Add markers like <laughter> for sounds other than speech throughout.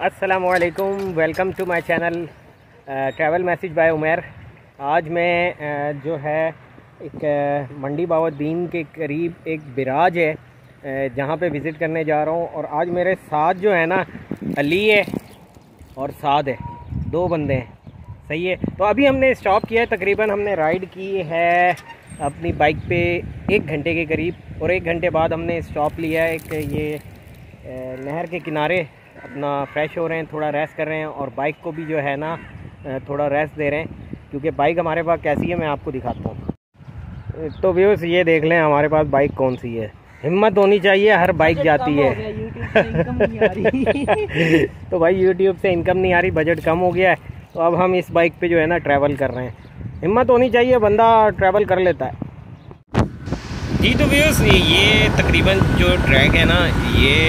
असलकुम welcome to my channel travel message by Umer आज मैं uh, जो है एक uh, मंडी बावद्दीन के करीब एक बिराज है uh, जहाँ पे विज़िट करने जा रहा हूँ। और आज मेरे साथ जो है ना अली है और साद है। दो बंदे हैं। सही है? तो अभी हमने स्टॉप किया है। तकरीबन हमने राइड की है अपनी बाइक पे एक घंटे के करीब। और एक घंटे बाद हमने स्टॉप लिया है एक ये नहर के किनारे। अपना फ्रेश हो रहे हैं थोड़ा रेस्ट कर रहे हैं और बाइक को भी जो है ना थोड़ा रेस्ट दे रहे हैं क्योंकि बाइक हमारे पास कैसी है मैं आपको दिखाता हूँ। तो व्यूस ये देख लें हमारे पास बाइक कौन सी है? हिम्मत होनी चाहिए हर बाइक जाती है तो भाई यूट्यूब से इनकम नहीं आ रही <laughs> बजट कम हो गया है। तो अब हम इस बाइक पे जो है ना ट्रैवल कर रहे हैं। हिम्मत होनी चाहिए बंदा ट्रैवल कर लेता है। जी तो व्यूस ये तकरीबन जो ट्रैक है ना, ये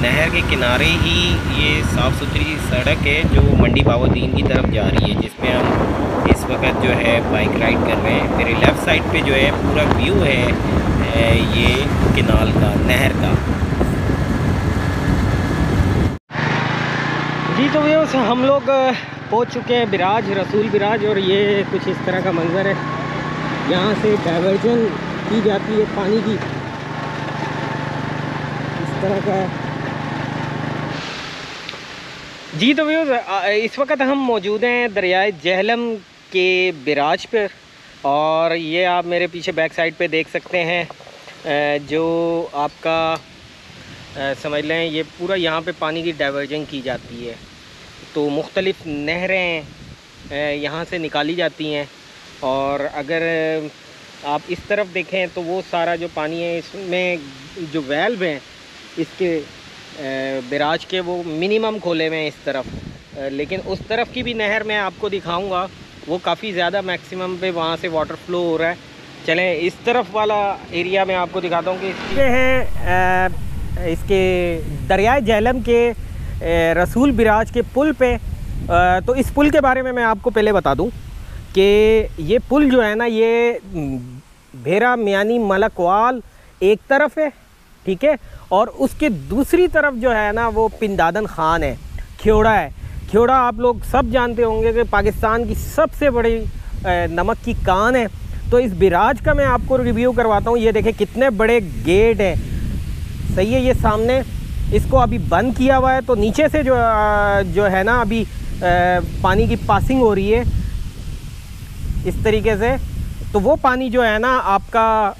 नहर के किनारे ही ये साफ़ सुथरी सड़क है जो मंडी बाबुद्दीन की तरफ़ जा रही है जिसमें हम इस वक्त जो है बाइक राइड कर रहे हैं। मेरे लेफ़्ट साइड पे जो है पूरा व्यू है ये किनाल का, नहर का। जी तो व्यूस हम लोग पहुँच चुके हैं बिराज, रसूल बिराज, और ये कुछ इस तरह का मंज़र है। यहाँ से डाइवर्जन की जाती है पानी की। इस तरह का जी तो व्यूज़ इस वक्त हम मौजूद हैं दरियाए जहलम के बिराज पर और ये आप मेरे पीछे बैक साइड पे देख सकते हैं जो आपका समझ लें ये पूरा यहाँ पे पानी की डाइवर्जन की जाती है। तो मुख्तलिफ़ नहरें यहाँ से निकाली जाती हैं और अगर आप इस तरफ़ देखें तो वो सारा जो पानी है, इसमें जो वेल्व हैं, इसके बिराज के वो मिनिमम खोले हुए हैं इस तरफ़। लेकिन उस तरफ़ की भी नहर मैं आपको दिखाऊँगा, वो काफ़ी ज़्यादा मैक्सिमम पे वहाँ से वाटर फ्लो हो रहा है। चलें, इस तरफ़ वाला एरिया मैं आपको दिखाता हूँ कि इसके हैं इसके दरियाए जहलम के रसूल बिराज के पुल पे। तो इस पुल के बारे में मैं आपको पहले बता दूँ। कि ये पुल जो है ना, ये भेरा मियानी मलकवाल एक तरफ़ है, ठीक है? और उसके दूसरी तरफ़ जो है ना, वो पिंदादन खान है, खेड़ा है। खेड़ा आप लोग सब जानते होंगे कि पाकिस्तान की सबसे बड़ी नमक की कान है। तो इस बिराज का मैं आपको रिव्यू करवाता हूँ। ये देखें कितने बड़े गेट हैं। सही है ये सामने? इसको अभी बंद किया हुआ है तो नीचे से जो जो है ना, अभी पानी की पासिंग हो रही है। इस तरीके से। तो वो पानी जो है ना, आपका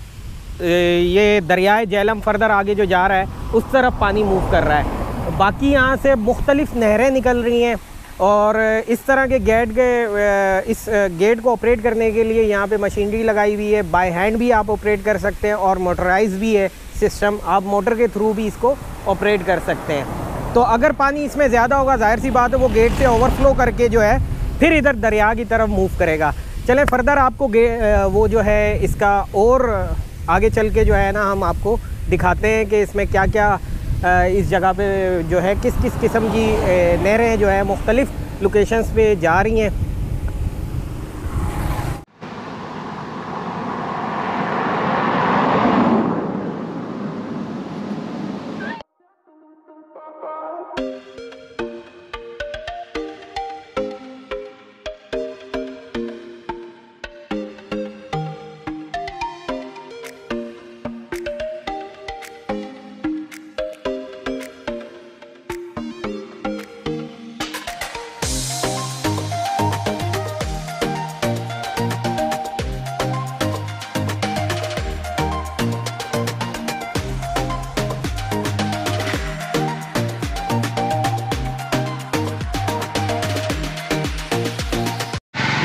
ये दरियाए जैलम फर्दर आगे जो जा रहा है, उस तरफ़ पानी मूव कर रहा है। बाकी यहाँ से मुख्तलिफ़ नहरें निकल रही हैं और इस तरह के गेट के इस गेट को ऑपरेट करने के लिए यहाँ पे मशीनरी लगाई हुई है। बाय हैंड भी आप ऑपरेट कर सकते हैं और मोटराइज भी है सिस्टम आप मोटर के थ्रू भी इसको ऑपरेट कर सकते हैं। तो अगर पानी इसमें ज़्यादा होगा, ज़ाहिर सी बात है वो गेट से ओवरफ्लो करके जो है, फिर इधर दरिया की तरफ़ मूव करेगा। चलें फर्दर आपको वो जो है, इसका और आगे चल के जो है ना, हम आपको दिखाते हैं कि इसमें क्या क्या इस जगह पे जो है किस किस किस्म की नहरें जो है, मुख्तलिफ़ लोकेशंस पे जा रही हैं।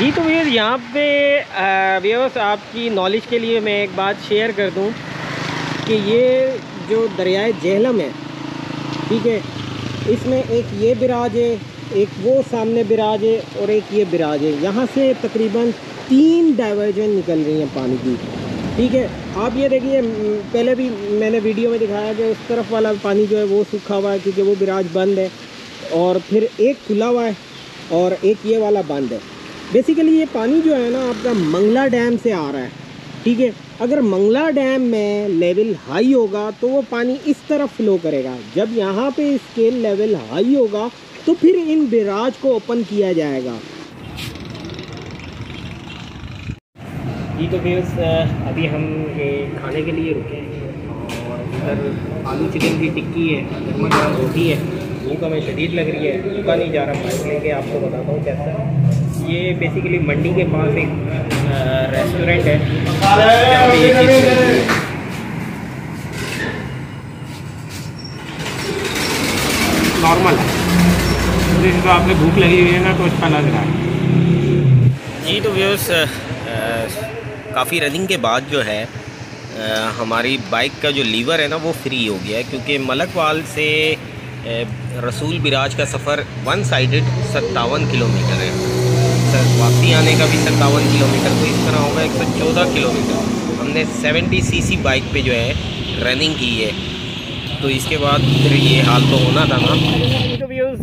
जी तो भैया, यहाँ पे व्यवस आपकी नॉलेज के लिए मैं एक बात शेयर कर दूँ कि ये जो दरियाए जहलम है, ठीक है, इसमें एक ये बिराज है, एक वो सामने बिराज है और एक ये बिराज है। यहाँ से तकरीबन तीन डाइवर्जन निकल रही हैं पानी की, ठीक है। आप ये देखिए पहले भी मैंने वीडियो में दिखाया कि उस तरफ़ वाला पानी जो है वो सूखा हुआ है क्योंकि वो बिराज बंद है और फिर एक खुला हुआ है और एक ये वाला बंद है। बेसिकली ये पानी जो है ना आपका मंगला डैम से आ रहा है। ठीक है? अगर मंगला डैम में लेवल हाई होगा तो वो पानी इस तरफ़ फ्लो करेगा। जब यहाँ पे स्केल लेवल हाई होगा तो फिर इन बिराज को ओपन किया जाएगा। जी तो फिर अभी हम खाने के लिए रुके हैं। और इधर आलू चिकन की टिक्की है रोटी है, भूख हमें शदीद लग रही है रुका नहीं जा रहा। बाइक लेके आपको बताता हूँ कैसा ये बेसिकली मंडी के पास एक रेस्टोरेंट है है। नॉर्मल है। जैसे तो आपने भूख लगी हुई है ना तो अच्छा लग रहा है। जी तो व्यूस काफ़ी रनिंग के बाद जो है अ, हमारी बाइक का जो लीवर है ना वो फ्री हो गया है क्योंकि मलकवाल से रसूल बिराज का सफ़र वन साइडेड सत्तावन किलोमीटर है। सर वापसी आने का भी सत्तावन किलोमीटर तो इस तरह होगा एक सौ चौदह किलोमीटर। हमने सेवेंटी सीसी बाइक पे जो है, रनिंग की है। तो इसके बाद फिर ये हाल तो होना था ना। तो व्यूज़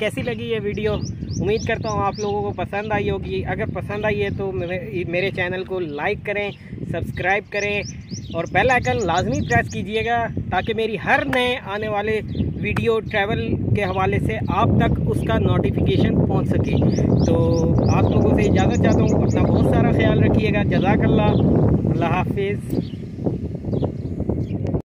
कैसी लगी ये वीडियो? उम्मीद करता हूँ आप लोगों को पसंद आई होगी। अगर पसंद आई है तो मेरे मेरे चैनल को लाइक करें, सब्सक्राइब करें और बेल आइकन लाजमी प्रेस कीजिएगा ताकि मेरी हर नए आने वाले वीडियो ट्रैवल के हवाले से आप तक उसका नोटिफिकेशन पहुँच सके। तो आप लोगों से इजाज़त चाहता हूँ। अपना बहुत सारा ख्याल रखिएगा। जजाकल्ला हाफिज़।